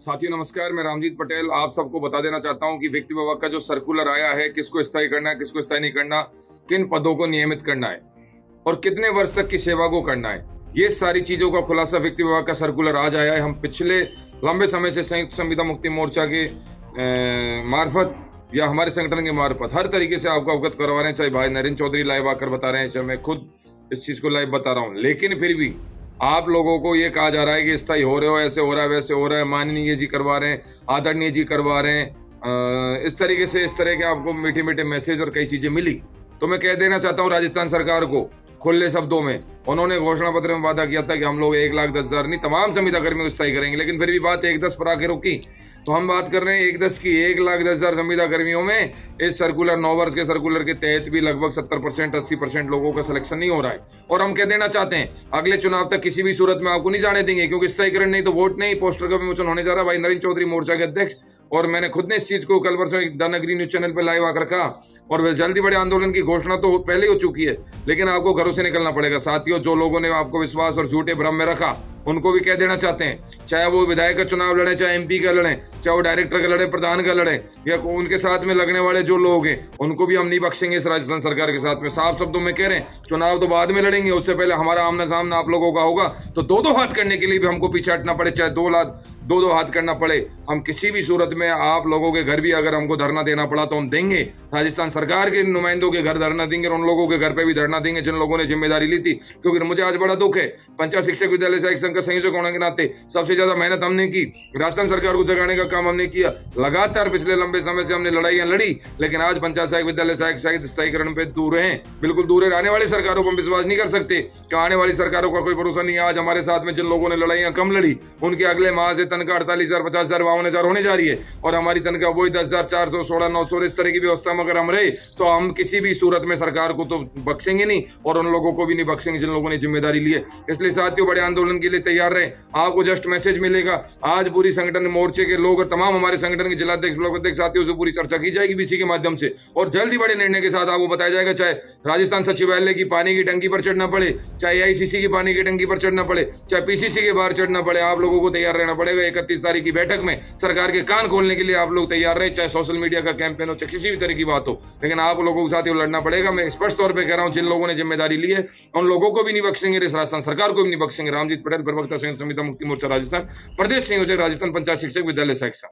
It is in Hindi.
साथियों, नमस्कार, मैं रामजीत पटेल। आप सबको बता देना चाहता हूँ कि व्यक्ति विभाग का जो सर्कुलर आया है, किसको स्थायी करना है, किसको स्थायी नहीं करना, किन पदों को नियमित करना है और कितने वर्ष तक की सेवा को करना है, ये सारी चीज़ों का खुलासा व्यक्ति विभाग का सर्कुलर आज आया है। हम पिछले लंबे समय से संयुक्त संविधा मुक्ति मोर्चा के मार्फत या हमारे संगठन के मार्फत हर तरीके से आपको अवगत करवा रहे हैं, चाहे भाई नरेंद्र चौधरी लाइव आकर बता रहे हैं, चाहे मैं खुद इस चीज़ को लाइव बता रहा हूँ। लेकिन फिर भी आप लोगों को ये कहा जा रहा है कि स्थायी हो रहे हो, ऐसे हो रहा है, वैसे हो रहा है, माननीय जी करवा रहे हैं, आदरणीय जी करवा रहे हैं। इस तरीके से, इस तरह के आपको मीठे मीठे मैसेज और कई चीज़ें मिली। तो मैं कह देना चाहता हूँ राजस्थान सरकार को, खुले शब्दों में उन्होंने घोषणा पत्र में वादा किया था कि हम लोग एक लाख दस हज़ार नहीं, तमाम संविधा कर्मी स्थायी करेंगे, लेकिन फिर भी बात एक दस पर आके रुकी। तो हम बात कर रहे हैं एक दस की, एक लाख दस हज़ार संविदा कर्मियों में इस सर्कुलर नौ वर्ष के सर्कुलर के तहत भी लगभग सत्तर परसेंट, अस्सी परसेंट लोगों का सिलेक्शन नहीं हो रहा है। और हम कह देना चाहते हैं, अगले चुनाव तक किसी भी सूरत में आपको नहीं जाने देंगे, क्योंकि स्थायीकरण नहीं तो वोट नहीं पोस्टर का विमोचन होने जा रहा है। भाई नरेंद्र चौधरी मोर्चा के अध्यक्ष, और मैंने खुद ने इस चीज़ को कल परसों द नगरी न्यूज़ चैनल पर लाइव आकर कहा, और जल्दी बड़े आंदोलन की घोषणा तो पहले हो चुकी है, लेकिन आपको घरों से निकलना पड़ेगा साथियों जो लोगों ने आपको विश्वास और झूठे भ्रम में रखा उनको भी कह देना चाहते हैं। चाहे वो विधायक का चुनाव लड़े, चाहे एमपी का लड़े, चाहे वो डायरेक्टर का लड़े, प्रधान का लड़े, या उनके साथ में लगने वाले जो लोग हैं, उनको भी हम नहीं बख्शेंगे इस राजस्थान सरकार के साथ में। साफ़ शब्दों में कह रहे हैं, चुनाव तो बाद में लड़ेंगे, उससे पहले हमारा आमना सामना आप लोगों का होगा। तो दो दो हाथ करने के लिए भी हमको पीछे हटना पड़े, चाहे दो लाख दो दो हाथ करना पड़े। हम किसी भी सूरत में आप लोगों के घर भी अगर हमको धरना देना पड़ा तो हम देंगे। राजस्थान सरकार के नुमाइंदों के घर धरना देंगे और उन लोगों के घर पर भी धरना देंगे जिन लोगों ने ज़िम्मेदारी ली थी। क्योंकि मुझे आज बड़ा दुख है, पंचायत शिक्षक विद्यालय से एक का संयोजक होने के नाते सबसे ज़्यादा मेहनत हमने की। राजस्थान सरकार को जगाने का काम हमने किया। लगातार पिछले लंबे समय से हमने लड़ाइयाँ लड़ी, लेकिन आज पंचायत सहायक विद्यालय सहायक सहित स्थायीकरण पे दूर है। बिल्कुल दूर है। आने वाली सरकारों को हम विश्वास नहीं कर सकते कि आने वाली सरकारों का कोई भरोसा नहीं है। आज हमारे साथ में जिन लोगों ने लड़ाइयाँ कम लड़ी, उनके अगले माह से तनख्वाह अड़तालीस हज़ार, पचास हज़ार, बावन हज़ार होने जा रही है। और हमारी तनख्वाह वही दस हज़ार, चार सौ, सोलह, नौ सौ इस तरह की व्यवस्था में अगर हम रहे तो हम किसी भी सूरत में सरकार को तो बख्शेंगे नहीं और उन लोगों को भी नहीं बख्शेंगे जिन लोगों ने ज़िम्मेदारी ली है। इसलिए साथियों, बड़े आंदोलन के लिए तैयार रहे। आपको जस्ट मैसेज मिलेगा। आज पूरी संगठन मोर्चे के लोग और तमाम हमारे संगठन के जिलाध्यक्ष, ब्लॉक अध्यक्ष, साथियों से पूरी चर्चा की जाएगी बीसी के माध्यम से। और जल्द ही बड़े निर्णय के साथ आपको बताया जाएगा, चाहे राजस्थान सचिवालय की पानी की टंकी पर चढ़ना पड़े, चाहे आईसीसी की पानी की टंकी पर चढ़ना पड़े, चाहे पीसीसी के बाहर चढ़ना पड़े, आप लोगों को तैयार रहना पड़ेगा। इकतीस तारीख की बैठक में सरकार के कान खोलने के लिए आप लोग तैयार रहे, चाहे सोशल मीडिया का कैंपेन हो, चाहे किसी भी तरह की बात हो। लेकिन आप लोगों के साथ लड़ना पड़ेगा। मैं स्पष्ट तौर पर कह रहा हूँ, जिन लोगों ने ज़िम्मेदारी ली है, उन लोगों को भी नहीं बख्शेंगे। राजस्थान सरकार को भी नहीं बख्शेंगे। रामजीत पटेल प्रवक्ता संयुक्त समिति मुक्ति मोर्चा राजस्थान प्रदेश संयोजक राजस्थान पंचायत शिक्षक विद्यालय शिक्षा